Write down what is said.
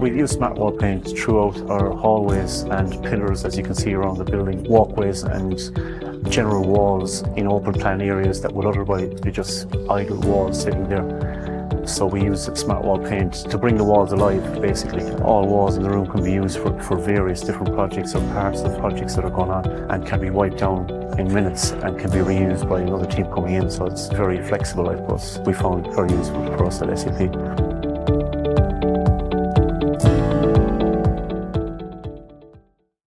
We use smart wall paint throughout our hallways and pillars, as you can see around the building, walkways and general walls in open plan areas that would otherwise be just idle walls sitting there. So we use smart wall paint to bring the walls alive, basically. All walls in the room can be used for, for various different projects or parts of projects that are going on and can be wiped down in minutes and can be reused by another team coming in. So it's very flexible, I suppose. We found very useful for us at SAP.